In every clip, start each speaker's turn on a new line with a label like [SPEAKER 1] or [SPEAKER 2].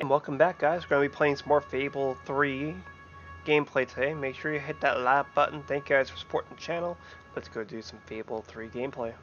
[SPEAKER 1] And welcome back guys, we're going to be playing some more Fable 3 gameplay today. Make sure you hit that like button. Thank you guys for supporting the channel. Let's go do some Fable 3 gameplay.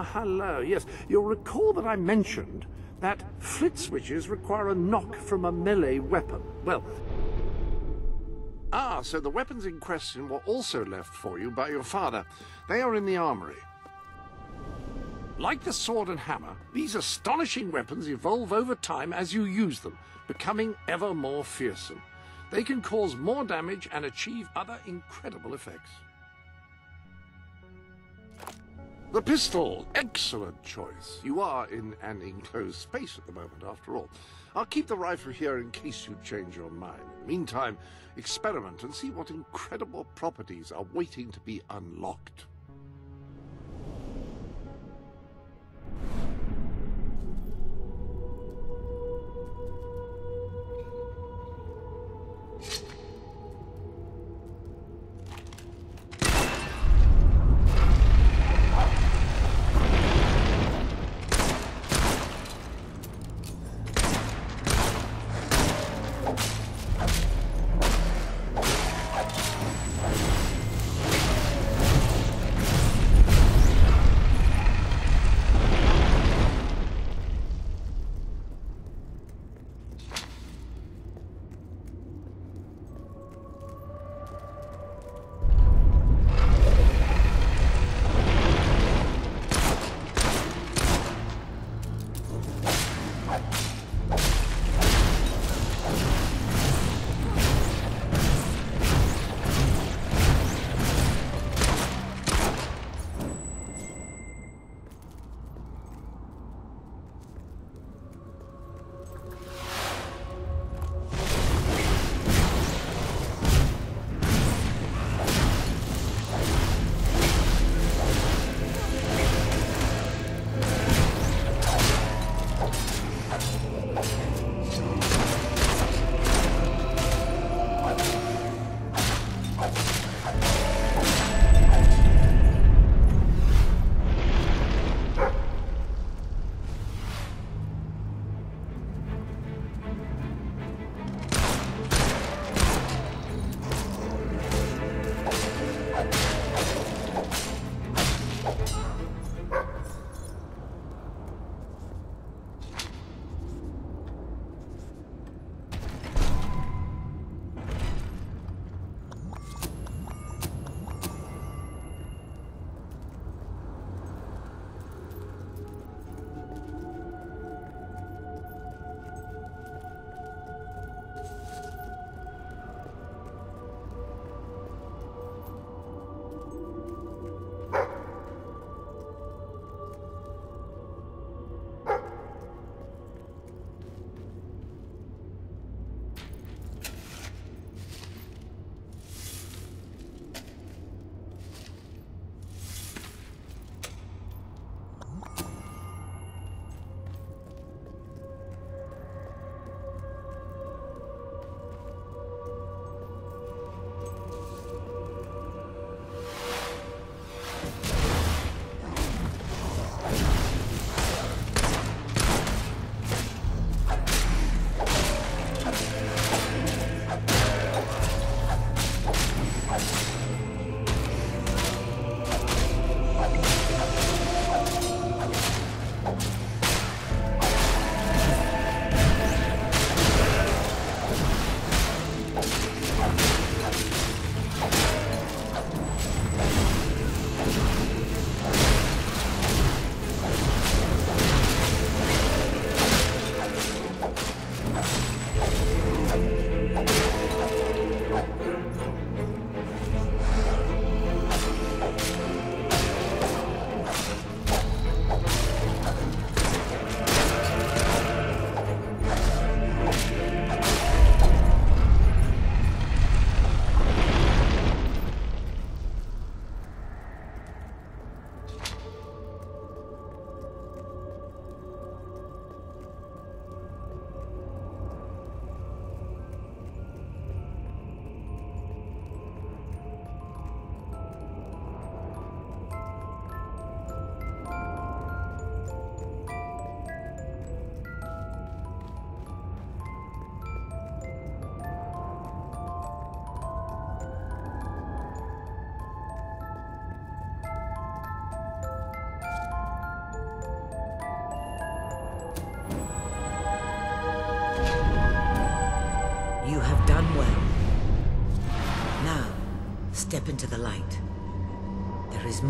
[SPEAKER 2] Ah, hello. Yes, you'll recall that I mentioned that flit switches require a knock from a melee weapon. Well, Ah, so the weapons in question were also left for you by your father. They are in the armory. Like the sword and hammer, these astonishing weapons evolve over time as you use them, becoming ever more fearsome. They can cause more damage and achieve other incredible effects. The pistol, excellent choice. You are in an enclosed space at the moment, after all. I'll keep the rifle here in case you change your mind. In the meantime, experiment and see what incredible properties are waiting to be unlocked.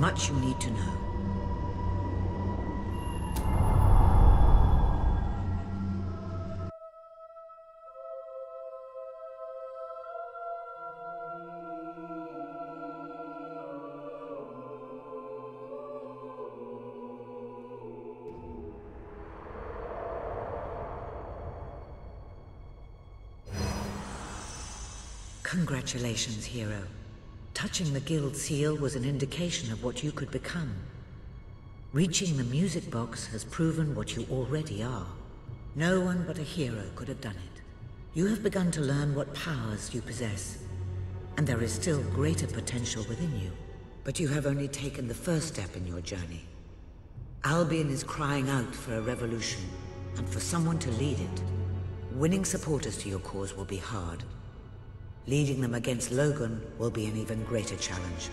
[SPEAKER 3] Much you need to know. Congratulations, hero. Touching the guild seal was an indication of what you could become. Reaching the music box has proven what you already are. No one but a hero could have done it. You have begun to learn what powers you possess, and there is still greater potential within you. But you have only taken the first step in your journey. Albion is crying out for a revolution, and for someone to lead it. Winning supporters to your cause will be hard, Leading them against Logan will be an even greater challenge.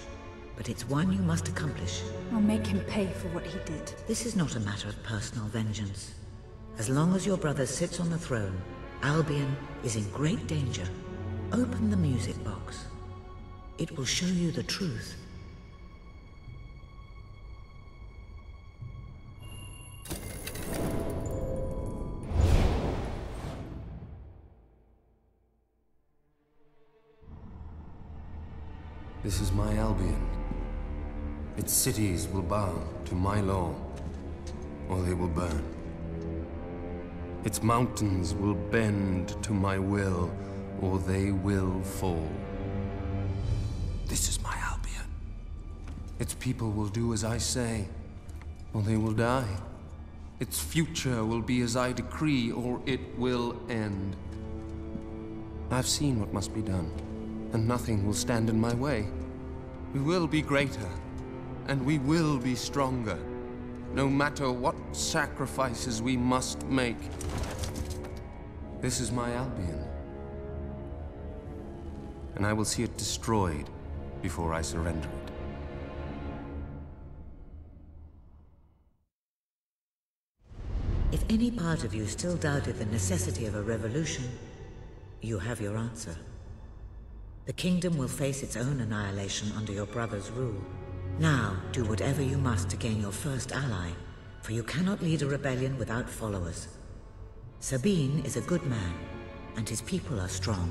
[SPEAKER 3] But it's one you must accomplish.
[SPEAKER 4] I'll make him pay for what he did.
[SPEAKER 3] This is not a matter of personal vengeance. As long as your brother sits on the throne, Albion is in great danger. Open the music box. It will show you the truth.
[SPEAKER 5] This is my Albion. Its cities will bow to my law, or they will burn. Its mountains will bend to my will, or they will fall. This is my Albion. Its people will do as I say, or they will die. Its future will be as I decree, or it will end. I've seen what must be done and nothing will stand in my way. We will be greater, and we will be stronger, no matter what sacrifices we must make. This is my Albion. And I will see it destroyed before I surrender it.
[SPEAKER 3] If any part of you still doubted the necessity of a revolution, you have your answer. The kingdom will face its own annihilation under your brother's rule. Now, do whatever you must to gain your first ally, for you cannot lead a rebellion without followers. Sabine is a good man, and his people are strong.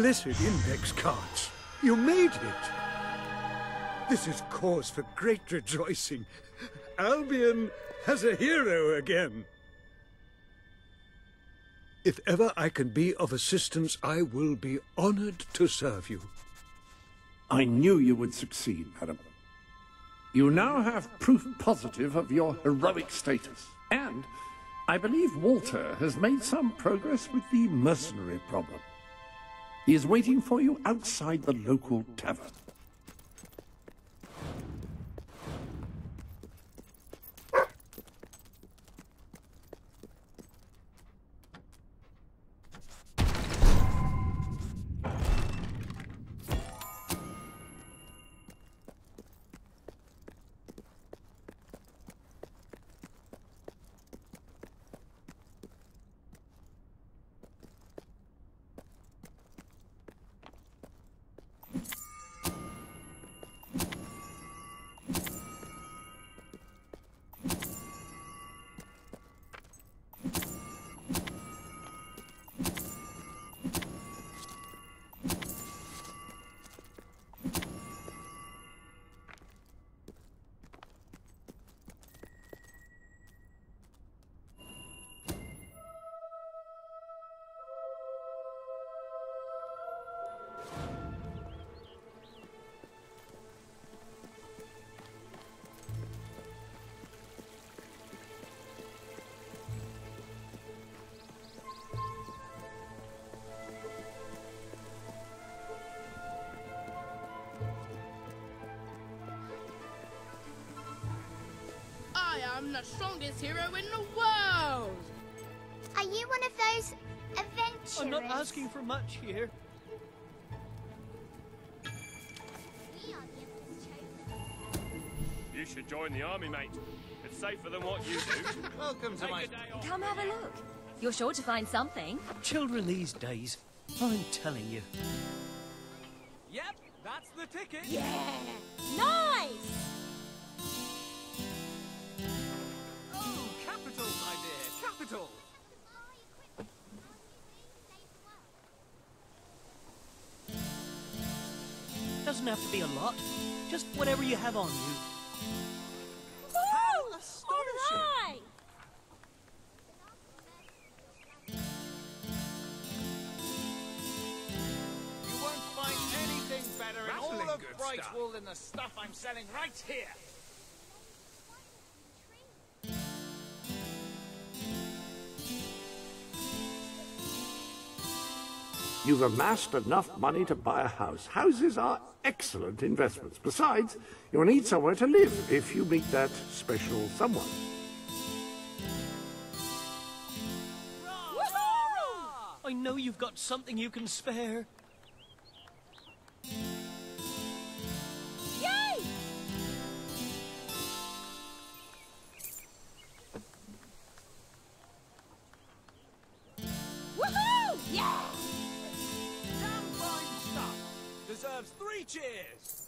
[SPEAKER 6] Blessed index cards. You made it. This is cause for great rejoicing. Albion has a hero again. If ever I can be of assistance, I will be honored to serve you.
[SPEAKER 2] I knew you would succeed, madam. You now have proof positive of your heroic status. And I believe Walter has made some progress with the mercenary problem. He is waiting for you outside the local tavern.
[SPEAKER 7] I am the strongest hero in the world!
[SPEAKER 8] Are you one of those adventurers?
[SPEAKER 9] I'm not asking for much here.
[SPEAKER 8] We are the Emperor's chosen.
[SPEAKER 10] You should join the army, mate. It's safer than what you do.
[SPEAKER 9] Welcome to
[SPEAKER 10] Take
[SPEAKER 9] my
[SPEAKER 10] a.
[SPEAKER 11] Come have a look. You're sure to find something.
[SPEAKER 9] children these days. I'm telling you.
[SPEAKER 10] Yep, that's the ticket.
[SPEAKER 11] Yeah! Nice!
[SPEAKER 10] Capital.
[SPEAKER 9] Doesn't have to be a lot. Just whatever you have on you.
[SPEAKER 11] Woo!
[SPEAKER 10] astonishing.
[SPEAKER 11] All right!
[SPEAKER 12] You won't find anything better in all of
[SPEAKER 10] good
[SPEAKER 12] Brightwall than the stuff I'm selling right here.
[SPEAKER 2] You've amassed enough money to buy a house. Houses are excellent investments. Besides, you'll need somewhere to live if you meet that special someone.
[SPEAKER 9] I know you've got something you can spare.
[SPEAKER 12] Deserves three cheers.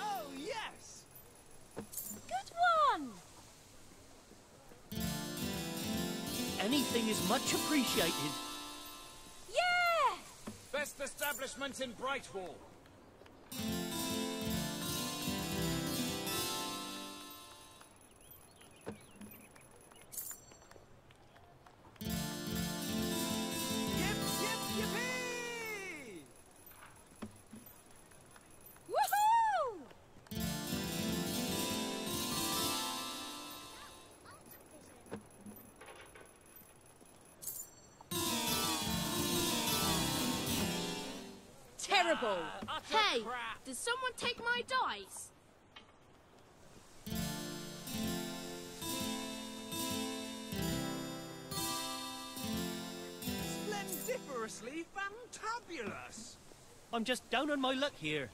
[SPEAKER 12] Oh, yes.
[SPEAKER 11] Good one!
[SPEAKER 9] Anything is much appreciated.
[SPEAKER 11] Yeah!
[SPEAKER 12] Best establishment in Brightwall.
[SPEAKER 11] Terrible!
[SPEAKER 7] Hey, did someone take my dice?
[SPEAKER 12] Splendiferously fantabulous!
[SPEAKER 9] I'm just down on my luck here.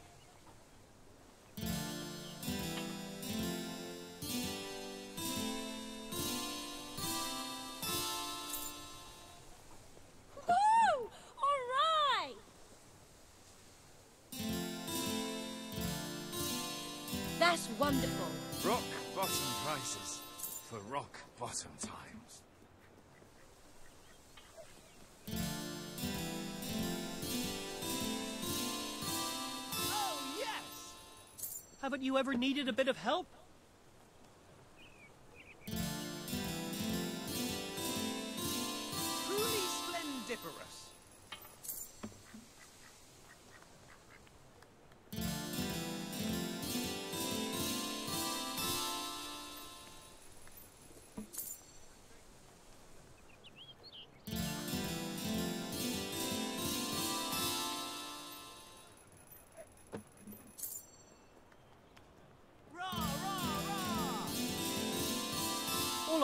[SPEAKER 9] Haven't you ever needed a bit of help?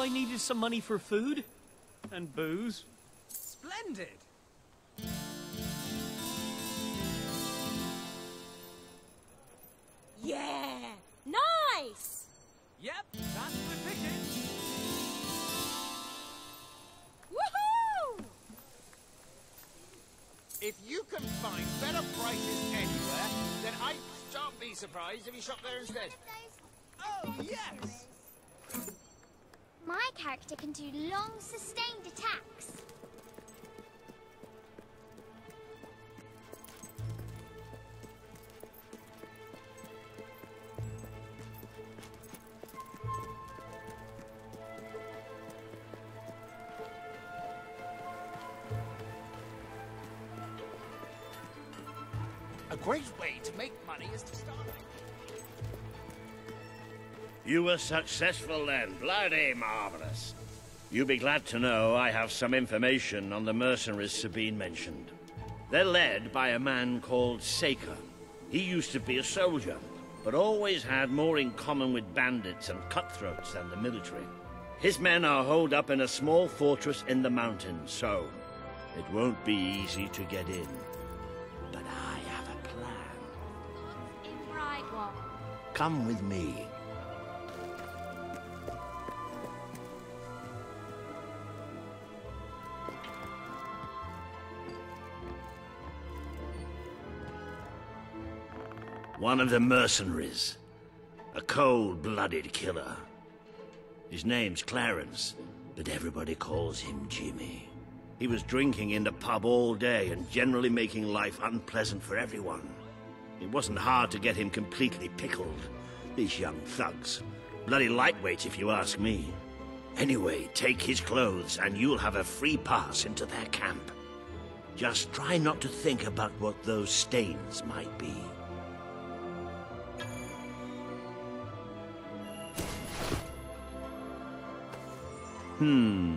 [SPEAKER 9] All I need is some money for food and booze.
[SPEAKER 12] Splendid!
[SPEAKER 11] Yeah! Nice!
[SPEAKER 12] Yep, that's the ticket.
[SPEAKER 11] Woohoo!
[SPEAKER 12] If you can find better prices anywhere, then I shan't be surprised if you shop there instead. Oh, yes!
[SPEAKER 8] My can do long, sustained attacks.
[SPEAKER 12] A great way to make money is to start.
[SPEAKER 13] You were successful then. Bloody marvelous. You'll be glad to know I have some information on the mercenaries Sabine mentioned. They're led by a man called Saker. He used to be a soldier, but always had more in common with bandits and cutthroats than the military. His men are holed up in a small fortress in the mountains, so it won't be easy to get in. But I have a plan. Come with me. One of the mercenaries. A cold-blooded killer. His name's Clarence, but everybody calls him Jimmy. He was drinking in the pub all day and generally making life unpleasant for everyone. It wasn't hard to get him completely pickled. These young thugs. Bloody lightweights, if you ask me. Anyway, take his clothes and you'll have a free pass into their camp. Just try not to think about what those stains might be. Hmm.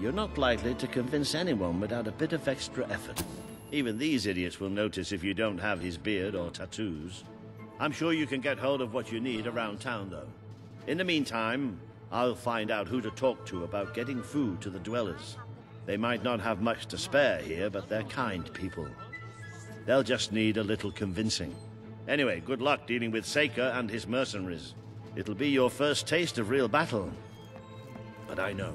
[SPEAKER 13] You're not likely to convince anyone without a bit of extra effort. Even these idiots will notice if you don't have his beard or tattoos. I'm sure you can get hold of what you need around town, though. In the meantime, I'll find out who to talk to about getting food to the dwellers. They might not have much to spare here, but they're kind people. They'll just need a little convincing. Anyway, good luck dealing with Saker and his mercenaries. It'll be your first taste of real battle. But I know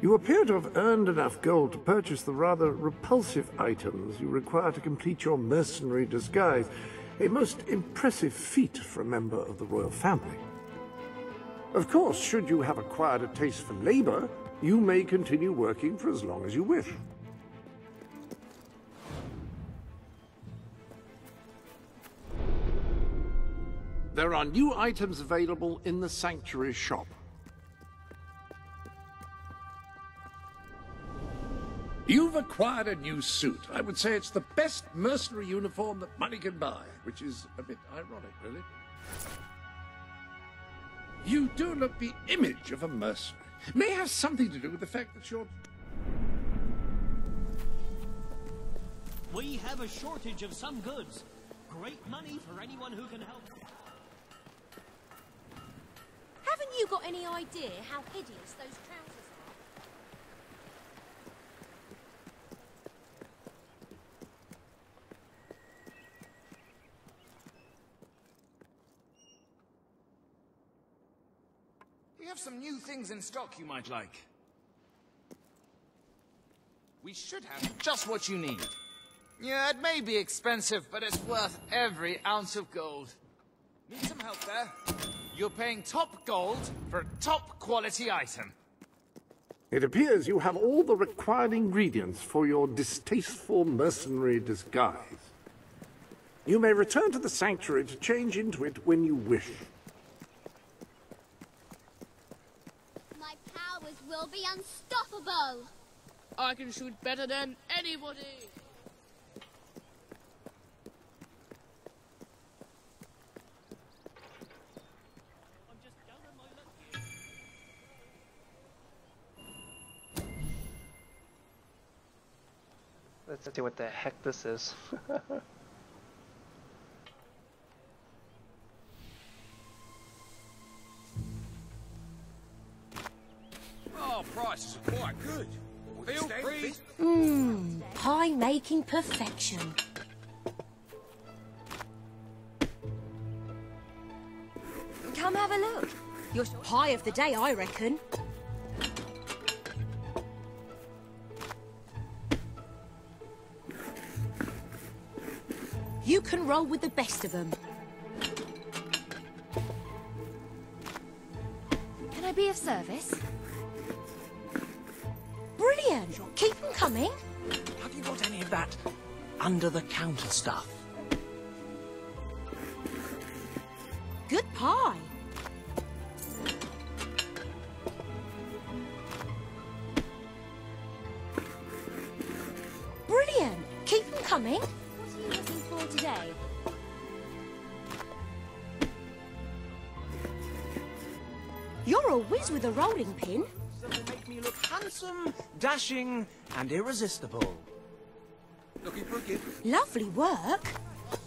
[SPEAKER 2] You appear to have earned enough gold to purchase the rather repulsive items you require to complete your mercenary disguise. A most impressive feat for a member of the royal family. Of course, should you have acquired a taste for labor, you may continue working for as long as you wish. There are new items available in the Sanctuary shop. You've acquired a new suit. I would say it's the best mercenary uniform that money can buy, which is a bit ironic, really. You do look the image of a mercenary. May have something to do with the fact that you're.
[SPEAKER 9] We have a shortage of some goods. Great money for anyone who can help.
[SPEAKER 11] Haven't you got any idea how hideous those trousers are?
[SPEAKER 12] We have some new things in stock you might like. We should have just what you need. Yeah, it may be expensive, but it's worth every ounce of gold. Need some help there? You're paying top gold for a top quality item.
[SPEAKER 2] It appears you have all the required ingredients for your distasteful mercenary disguise. You may return to the sanctuary to change into it when you wish.
[SPEAKER 8] My powers will be unstoppable.
[SPEAKER 7] I can shoot better than anybody.
[SPEAKER 1] Let's see what the heck this is.
[SPEAKER 12] Oh, prices are quite good. Feel free.
[SPEAKER 11] Mmm, pie making perfection. Come have a look. Your pie of the day, I reckon. Can roll with the best of them.
[SPEAKER 4] Can I be of service?
[SPEAKER 11] Brilliant. Keep them coming.
[SPEAKER 9] Have you got any of that under-the-counter stuff?
[SPEAKER 11] Good pie. Brilliant. Keep them coming. With a rolling pin.
[SPEAKER 9] That'll make me look handsome, dashing, and irresistible.
[SPEAKER 12] Looking for a gift?
[SPEAKER 11] Lovely work.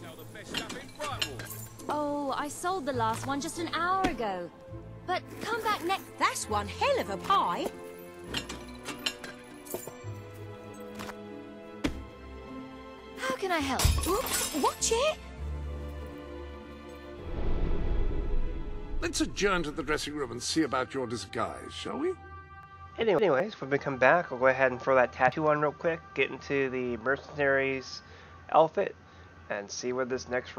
[SPEAKER 12] Sell the best stuff in Brightwall.
[SPEAKER 4] Oh, I sold the last one just an hour ago. But come back next.
[SPEAKER 11] That's one hell of a pie.
[SPEAKER 4] How can I help?
[SPEAKER 11] Oops, watch it.
[SPEAKER 2] Adjourn to the dressing room and see about your disguise, shall we?
[SPEAKER 1] Anyway, anyways, when we come back, we'll go ahead and throw that tattoo on real quick, get into the mercenaries outfit, and see where this next